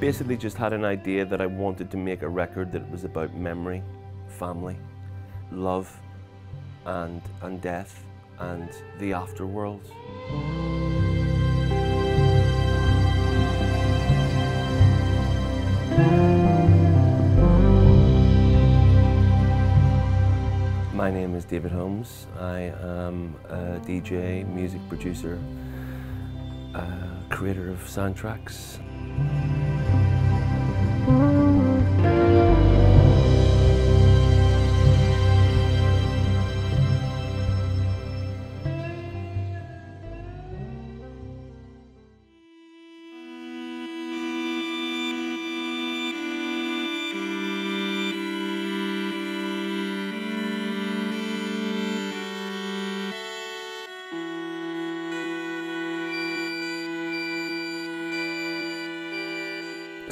Basically just had an idea that I wanted to make a record that was about memory, family, love, and, and death, and the afterworld. My name is David Holmes. I am a DJ, music producer, uh, creator of soundtracks.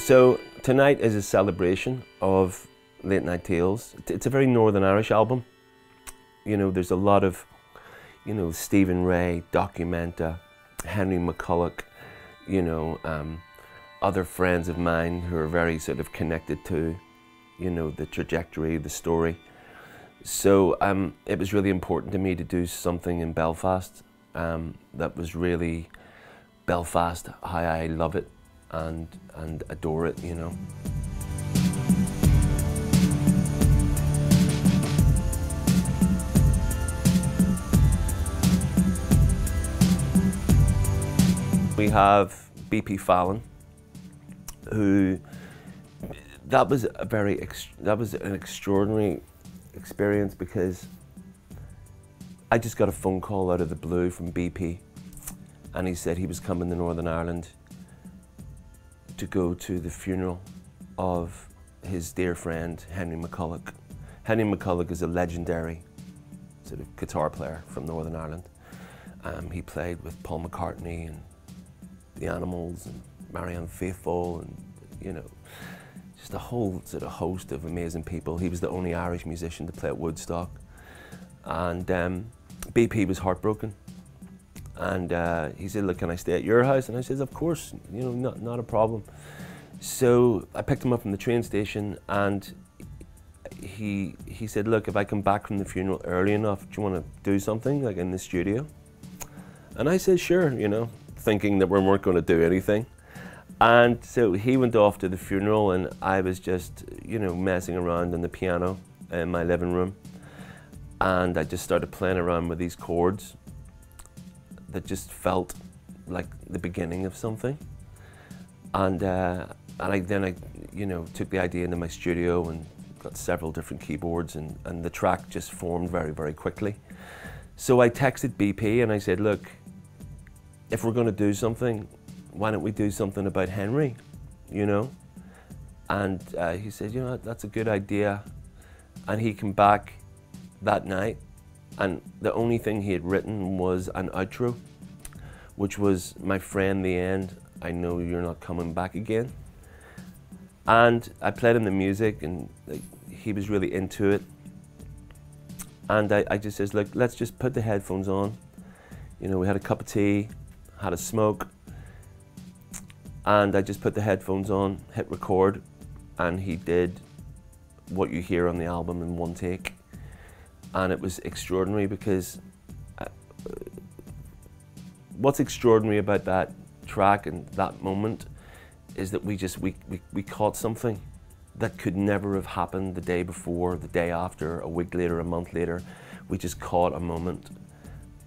So tonight is a celebration of Late Night Tales. It's a very Northern Irish album. You know, there's a lot of, you know, Stephen Rea, Documenta, Henry McCullough, you know, um, other friends of mine who are very sort of connected to, you know, the trajectory, the story. So um, it was really important to me to do something in Belfast um, that was really Belfast, how I love it and and adore it, you know. We have BP Fallon, who that was a very that was an extraordinary experience because I just got a phone call out of the blue from BP, and he said he was coming to Northern Ireland to go to the funeral of his dear friend Henry McCullough. Henry McCullough is a legendary sort of guitar player from Northern Ireland. Um, he played with Paul McCartney and the Animals and Marianne Faithfull and you know just a whole sort of host of amazing people. He was the only Irish musician to play at Woodstock, and um, BP was heartbroken and uh, he said, look, can I stay at your house? And I said, of course, you know, not, not a problem. So I picked him up from the train station and he, he said, look, if I come back from the funeral early enough, do you want to do something like in the studio? And I said, sure, you know, thinking that we weren't going to do anything. And so he went off to the funeral and I was just, you know, messing around on the piano in my living room. And I just started playing around with these chords that just felt like the beginning of something. And, uh, and I, then I, you know, took the idea into my studio and got several different keyboards and, and the track just formed very, very quickly. So I texted BP and I said, look, if we're going to do something, why don't we do something about Henry, you know? And uh, he said, you know, that's a good idea. And he came back that night and the only thing he had written was an outro, which was My friend, the end, I know you're not coming back again. And I played him the music and like, he was really into it. And I, I just says, look, let's just put the headphones on. You know, we had a cup of tea, had a smoke, and I just put the headphones on, hit record, and he did what you hear on the album in one take and it was extraordinary because uh, what's extraordinary about that track and that moment is that we just we, we, we caught something that could never have happened the day before, the day after, a week later, a month later. We just caught a moment.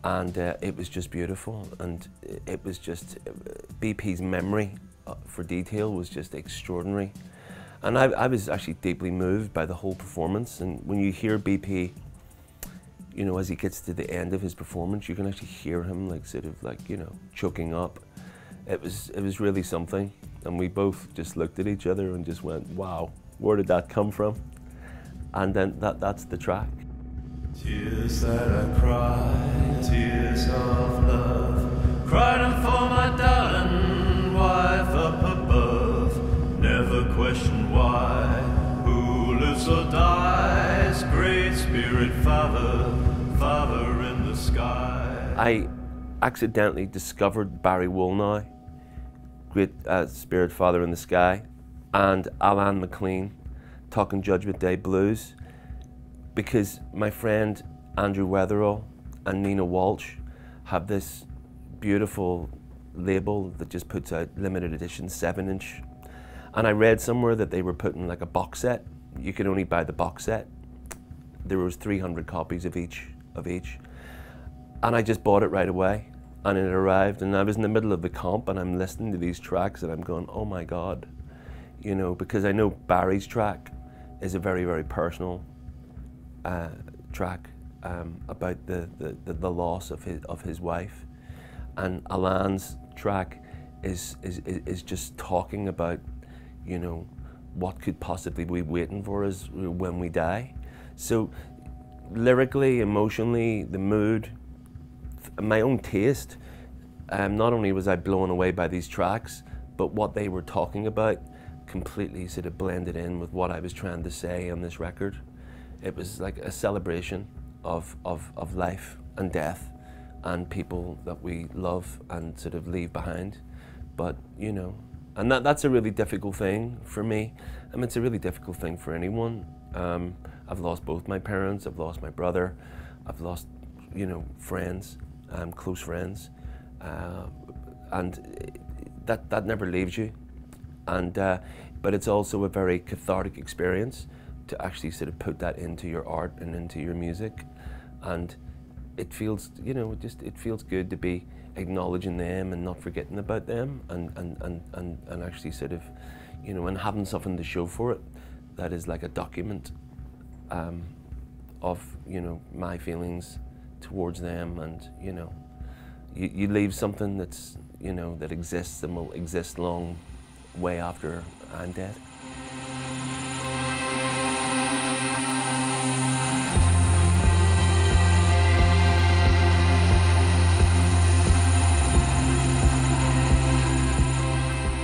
And uh, it was just beautiful. And it was just uh, BP's memory uh, for detail was just extraordinary. And I, I was actually deeply moved by the whole performance. And when you hear BP you know, as he gets to the end of his performance, you can actually hear him like sort of like, you know, choking up. It was, it was really something. And we both just looked at each other and just went, wow, where did that come from? And then that, that's the track. Tears that I cry, tears of love, crying for my darling wife up above. Never question why, who lives or dies, great spirit father. I accidentally discovered Barry Woolnough, great uh, spirit father in the sky, and Alan McLean, talking Judgment Day Blues, because my friend Andrew Weatherall and Nina Walsh have this beautiful label that just puts out limited edition seven inch. And I read somewhere that they were putting like a box set. You could only buy the box set. There was 300 copies of each of each. And I just bought it right away. And it arrived and I was in the middle of the comp and I'm listening to these tracks and I'm going, oh my God. You know, because I know Barry's track is a very, very personal uh, track um, about the, the, the, loss of his, of his wife. And Alan's track is, is, is just talking about, you know, what could possibly be waiting for us when we die. So lyrically, emotionally, the mood, my own taste, um, not only was I blown away by these tracks, but what they were talking about completely sort of blended in with what I was trying to say on this record. It was like a celebration of, of, of life and death and people that we love and sort of leave behind. But, you know, and that, that's a really difficult thing for me. I mean, it's a really difficult thing for anyone. Um, I've lost both my parents, I've lost my brother, I've lost, you know, friends, um, close friends. Uh, and that, that never leaves you. And, uh, but it's also a very cathartic experience to actually sort of put that into your art and into your music. And it feels, you know, just it feels good to be acknowledging them and not forgetting about them and, and, and, and, and actually sort of, you know, and having something to show for it that is like a document um, of, you know, my feelings towards them and, you know, you, you leave something that's, you know, that exists and will exist long way after I'm dead.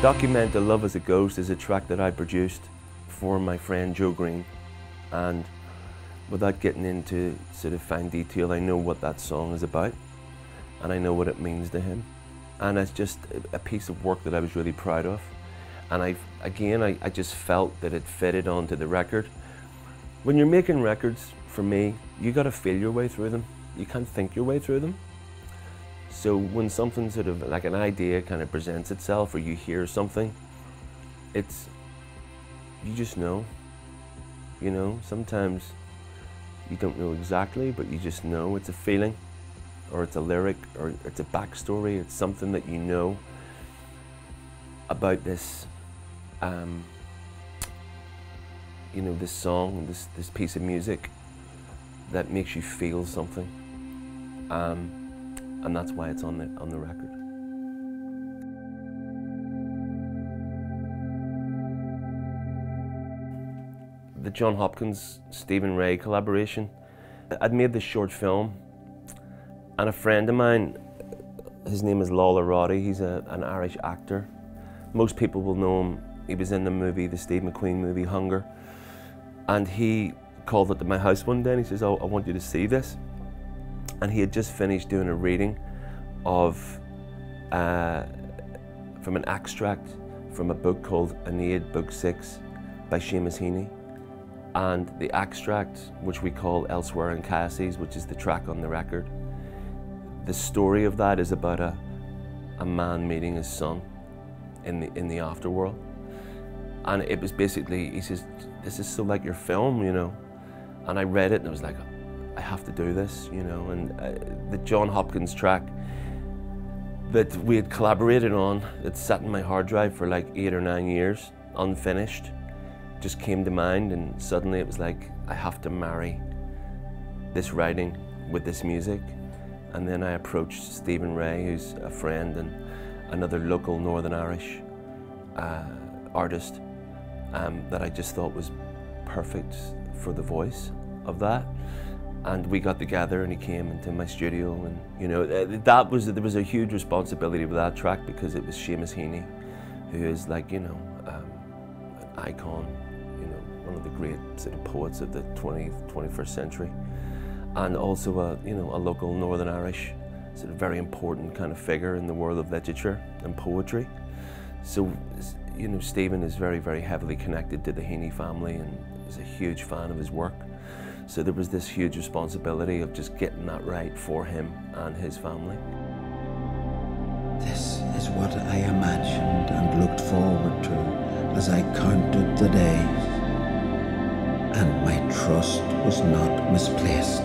Documenta The Love as a Ghost is a track that I produced for my friend Joe Green and without getting into sort of fine detail I know what that song is about and I know what it means to him and it's just a piece of work that I was really proud of and I've again I, I just felt that it fitted onto the record. When you're making records for me you got to feel your way through them you can't think your way through them so when something sort of like an idea kind of presents itself or you hear something, it's, you just know. You know, sometimes you don't know exactly, but you just know it's a feeling or it's a lyric or it's a backstory, it's something that you know about this, um, you know, this song, this, this piece of music that makes you feel something. Um, and that's why it's on the, on the record. The Jon Hopkins Stephen Rea collaboration. I'd made this short film, and a friend of mine, his name is Lalor Roddy, he's a, an Irish actor. Most people will know him. He was in the movie, the Steve McQueen movie, Hunger. And he called at my house one day and he says, oh, I want you to see this and he had just finished doing a reading of uh, from an extract from a book called Aeneid, Book Six, by Seamus Heaney, and the extract, which we call Elsewhere in Cassie's, which is the track on the record. The story of that is about a, a man meeting his son in the in the afterworld, and it was basically he says, "This is so like your film, you know," and I read it and I was like, I have to do this, you know. And uh, the Jon Hopkins track that we had collaborated on, that sat in my hard drive for like eight or nine years, unfinished, just came to mind, and suddenly it was like, I have to marry this writing with this music. And then I approached Stephen Rea, who's a friend and another local Northern Irish uh, artist um, that I just thought was perfect for the voice of that and we got together and he came into my studio and you know that was there was a huge responsibility with that track because it was Seamus Heaney who is like you know um, an icon one of the great sort of poets of the 20th 21st century and also a you know a local Northern Irish sort of very important kind of figure in the world of literature and poetry So, you know, Stephen is very, very heavily connected to the Heaney family and is a huge fan of his work. So there was this huge responsibility of just getting that right for him and his family. This is what I imagined and looked forward to as I counted the days. Trust was not misplaced.